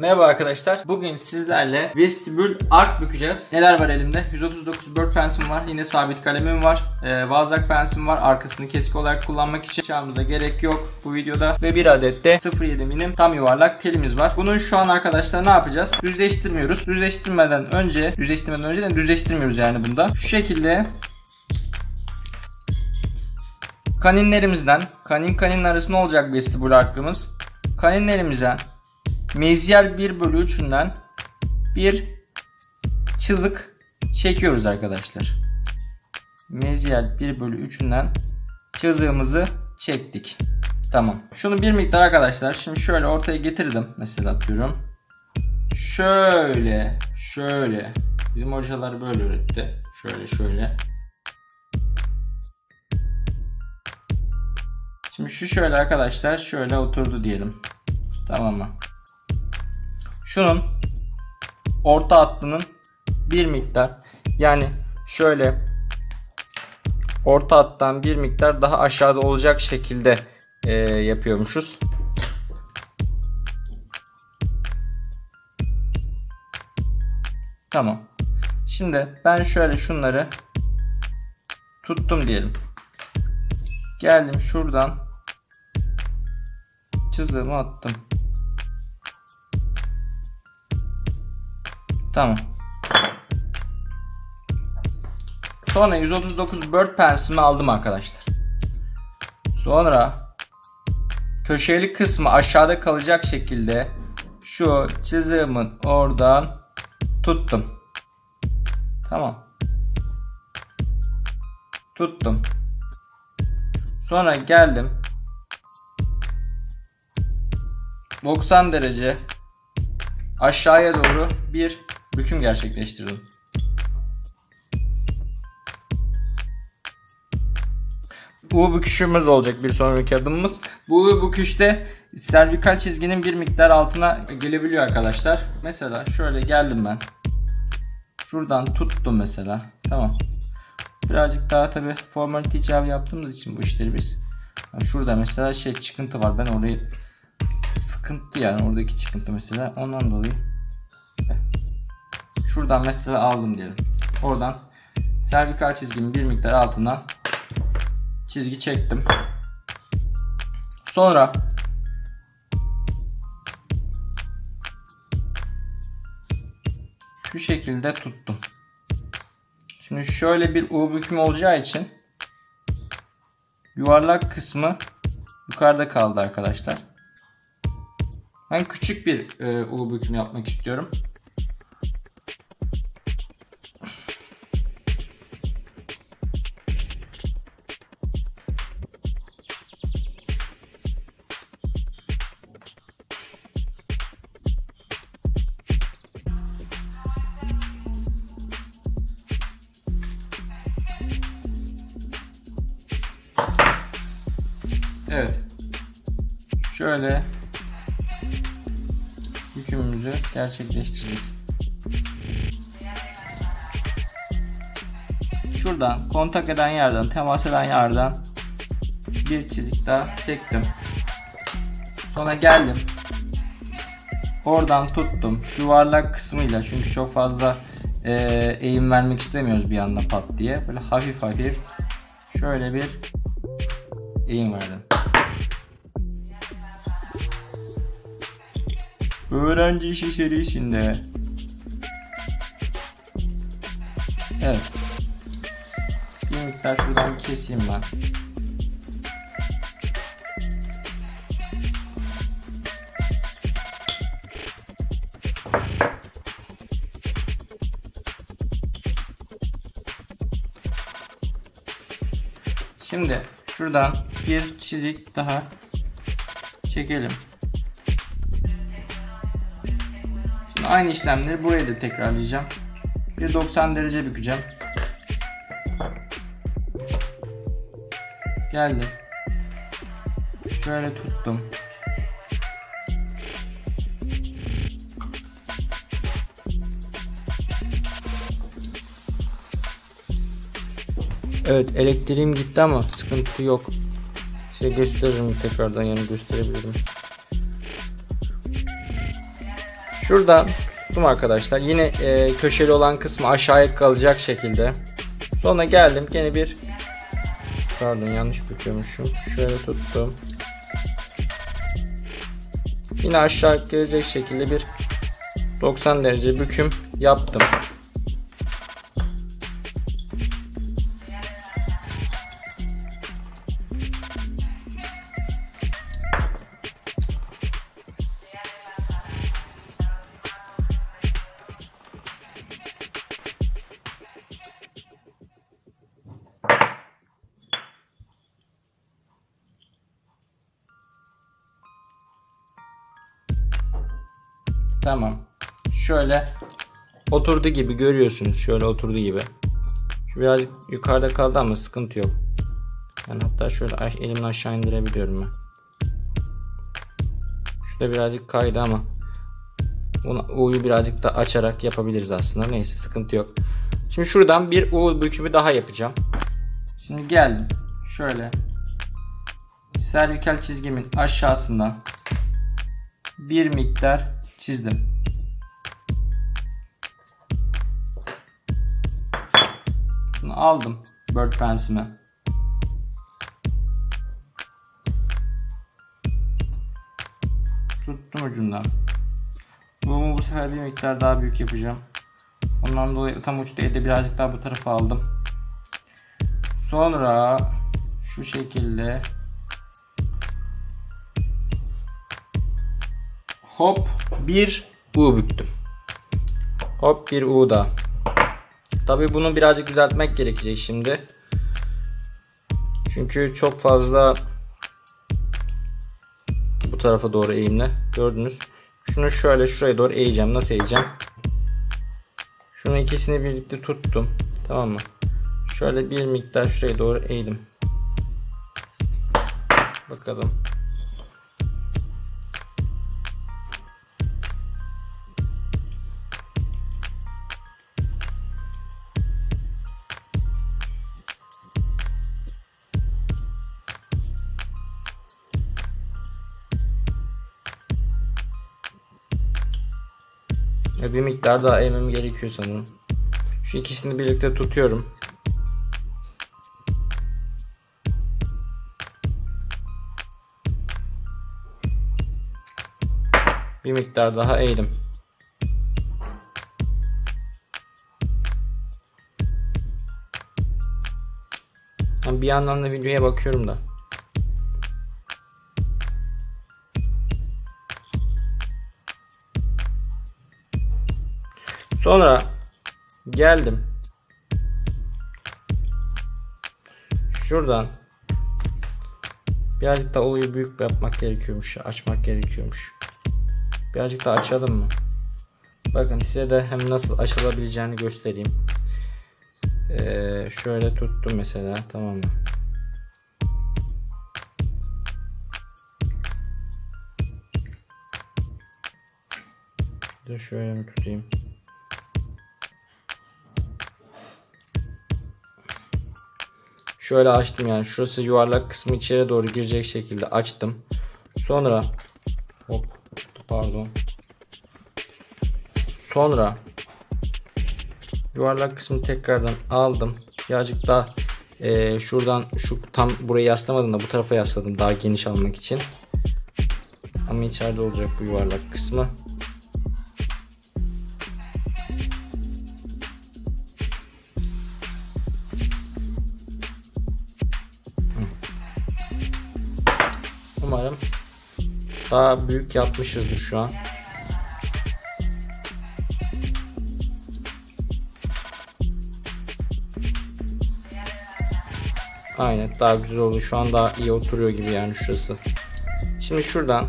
Merhaba arkadaşlar. Bugün sizlerle vestibül ark bükeceğiz. Neler var elimde? 139 bird pensim var. Yine sabit kalemim var. Ee, vazak pensim var. Arkasını kesik olarak kullanmak için çağımıza gerek yok bu videoda. Ve bir adet de 0.7 milim tam yuvarlak telimiz var. Bunun şu an arkadaşlar ne yapacağız? Düzleştirmiyoruz. Düzleştirmeden önce, düzleştirmeden önce de düzleştirmiyoruz yani bunda. Şu şekilde kaninlerimizden, kanin kanin arasında olacak vestibül arkımız. Kaninlerimizden mezyal 1 bölü 3'ünden bir çizik çekiyoruz arkadaşlar. Mezyal 1 bölü 3'ünden çizığımızı çektik. Tamam. Şunu bir miktar arkadaşlar. Şimdi şöyle ortaya getirdim. Mesela atıyorum. Şöyle. Şöyle. Bizim hocalar böyle öğretti. Şöyle şöyle. Şimdi şu şöyle arkadaşlar. Şöyle oturdu diyelim. Tamam mı? Şunun orta hattının bir miktar yani şöyle orta hattan bir miktar daha aşağıda olacak şekilde e, yapıyormuşuz. Tamam. Şimdi ben şöyle şunları tuttum diyelim. Geldim şuradan çizimi attım. Tamam. Sonra 139 bird pensimi aldım arkadaşlar. Sonra köşeli kısmı aşağıda kalacak şekilde şu çizimin oradan tuttum. Tamam. Tuttum. Sonra geldim. 90 derece aşağıya doğru bir büküm gerçekleştirdim. Bu büküşümüz olacak bir sonraki adımımız. Bu büküşte servikal çizginin bir miktar altına gelebiliyor arkadaşlar. Mesela şöyle geldim ben. Şuradan tuttum mesela. Tamam. Birazcık daha tabi formalite icabı yaptığımız için bu işleri biz. şurada mesela şey çıkıntı var. Ben orayı sıkıntı yani oradaki çıkıntı mesela ondan dolayı şuradan mesela aldım diyelim. Oradan servikal çizgimin bir miktar altından çizgi çektim. Sonra şu şekilde tuttum. Şimdi şöyle bir U bükümü olacağı için yuvarlak kısmı yukarıda kaldı arkadaşlar. Ben küçük bir e, U büküm yapmak istiyorum. Şöyle yükümümüzü gerçekleştirdik. Şuradan kontak eden yerden, temas eden yerden bir çizik daha çektim. Sonra geldim. Oradan tuttum. Yuvarlak kısmıyla çünkü çok fazla e, eğim vermek istemiyoruz bir anda pat diye. Böyle hafif hafif şöyle bir eğim verdim. Öğrenci işi serisinde. Evet. Bir miktar şuradan keseyim ben. Şimdi şuradan bir çizik daha çekelim. Aynı işlemleri buraya da tekrarlayacağım. Bir 90 derece bükeceğim. Geldim. Şöyle tuttum. Evet elektriğim gitti ama sıkıntı yok. Şey gösteririm tekrardan yani gösterebilirim. Şuradan tuttum arkadaşlar. Yine e, köşeli olan kısmı aşağıya kalacak şekilde. Sonra geldim gene bir pardon yanlış büküyormuşum. Şöyle tuttum. Yine aşağı gelecek şekilde bir 90 derece büküm yaptım. Tamam. Şöyle oturdu gibi görüyorsunuz. Şöyle oturdu gibi. Şu birazcık yukarıda kaldı ama sıkıntı yok. Yani hatta şöyle elimle aşağı indirebiliyorum ben. Şurada birazcık kaydı ama bunu U'yu birazcık da açarak yapabiliriz aslında. Neyse sıkıntı yok. Şimdi şuradan bir U bükümü daha yapacağım. Şimdi geldim. Şöyle servikal çizgimin aşağısından bir miktar çizdim. Bunu aldım bird pensimi. Tuttum ucundan. Bunu bu sefer bir miktar daha büyük yapacağım. Ondan dolayı tam uç değil de birazcık daha bu tarafa aldım. Sonra şu şekilde hop bir U büktüm. Hop bir U da. Tabi bunu birazcık düzeltmek gerekecek şimdi. Çünkü çok fazla bu tarafa doğru eğimle. Gördünüz. Şunu şöyle şuraya doğru eğeceğim. Nasıl eğeceğim? Şunu ikisini birlikte tuttum. Tamam mı? Şöyle bir miktar şuraya doğru eğdim. Bakalım. Bir miktar daha eğmem gerekiyor sanırım. Şu ikisini birlikte tutuyorum. Bir miktar daha eğdim. Bir yandan da videoya bakıyorum da. Sonra geldim. Şuradan birazcık da olayı büyük yapmak gerekiyormuş. Açmak gerekiyormuş. Birazcık da açalım mı? Bakın size de hem nasıl açılabileceğini göstereyim. Ee, şöyle tuttum mesela tamam mı? Dur şöyle mi tutayım? Şöyle açtım yani şurası yuvarlak kısmı içeri doğru girecek şekilde açtım. Sonra hop pardon. Sonra yuvarlak kısmı tekrardan aldım. Birazcık daha e, şuradan şu tam burayı yaslamadım da bu tarafa yasladım daha geniş almak için. Ama içeride olacak bu yuvarlak kısmı. Daha büyük yapmışızdır şu an. Aynen daha güzel oldu. Şu an daha iyi oturuyor gibi yani şurası. Şimdi şuradan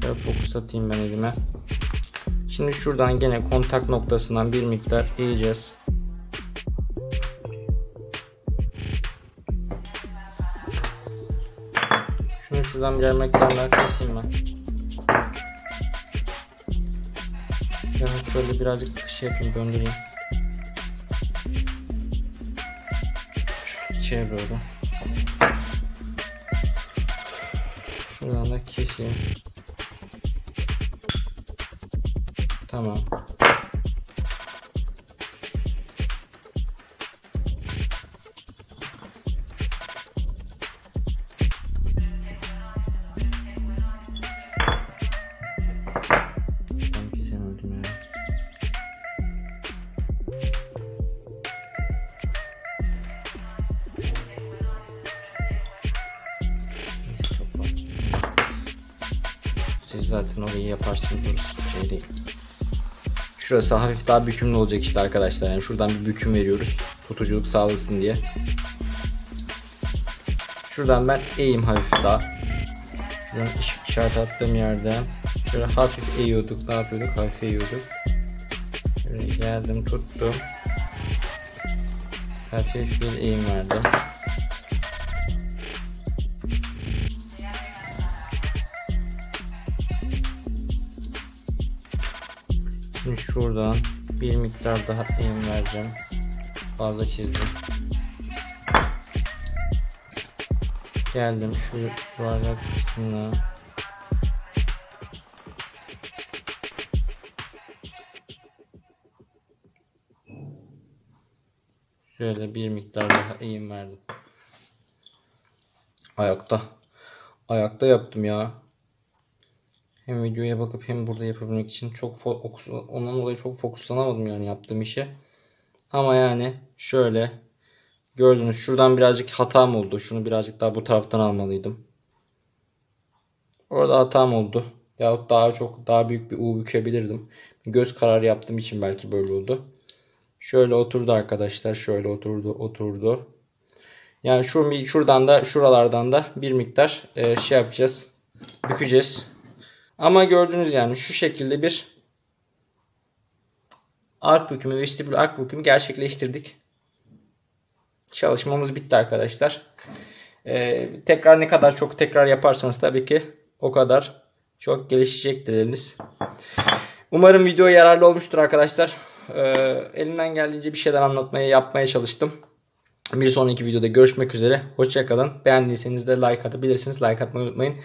şöyle fokus atayım ben elime. Şimdi şuradan gene kontak noktasından bir miktar eğeceğiz. Şunu şuradan birer miktarlar keseyim ben. Evet şöyle birazcık şey yapayım döndüreyim. İçeri doğru. Şuradan da keseyim. Tamam. Yaparsınız orası şey değil. Şurası hafif daha bükümlü olacak işte arkadaşlar. Yani şuradan bir büküm veriyoruz. Tutuculuk sağlasın diye. Şuradan ben eğeyim hafif daha. Şuradan işaret attığım yerden şöyle hafif eğiyorduk. Ne yapıyorduk? Hafif eğiyorduk. Şöyle geldim tuttum. Hafif bir eğim verdim. Şimdi şuradan bir miktar daha eğim vereceğim. Fazla çizdim. Geldim şu yuvarlak kısmına. Şöyle bir miktar daha eğim verdim. Ayakta. Ayakta yaptım ya. Hem videoya bakıp hem burada yapabilmek için çok fokus, ondan dolayı çok fokuslanamadım yani yaptığım işe. Ama yani şöyle gördünüz şuradan birazcık hatam oldu. Şunu birazcık daha bu taraftan almalıydım. Orada hatam oldu. Yahut daha çok daha büyük bir U bükebilirdim. Göz kararı yaptığım için belki böyle oldu. Şöyle oturdu arkadaşlar. Şöyle oturdu, oturdu. Yani şu şuradan da şuralardan da bir miktar e, şey yapacağız. Bükeceğiz. Ama gördüğünüz yani şu şekilde bir ark bükümü, vestibül ark bükümü gerçekleştirdik. Çalışmamız bitti arkadaşlar. Ee, tekrar ne kadar çok tekrar yaparsanız tabii ki o kadar çok gelişecektir eliniz. Umarım video yararlı olmuştur arkadaşlar. Ee, elimden geldiğince bir şeyler anlatmaya yapmaya çalıştım. Bir sonraki videoda görüşmek üzere. Hoşçakalın. Beğendiyseniz de like atabilirsiniz. Like atmayı unutmayın.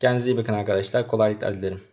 Kendinize iyi bakın arkadaşlar. Kolaylıklar dilerim.